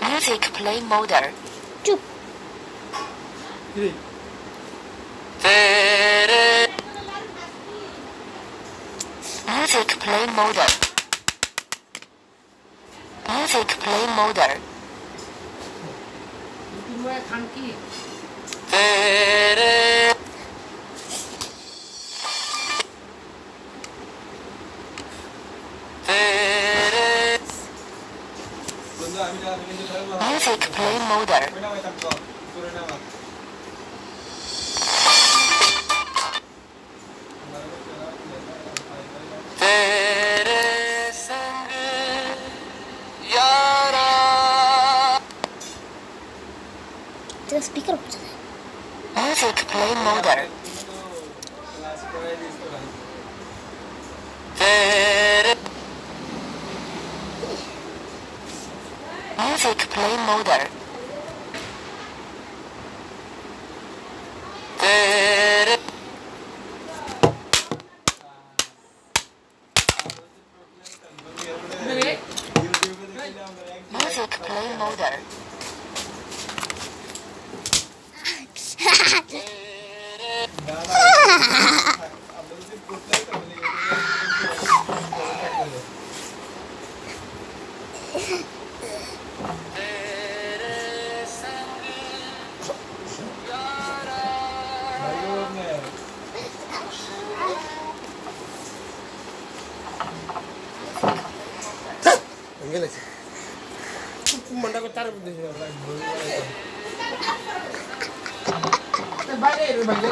Music play mode. 쭉. 그래. Music play mode. Music play mode. 이 뭐야 감기. Music play motor. The speaker Music play motor. Music play mode. Music play mode. Yeah. গেলেছে। মনটা করে তার বাইরে বাইরে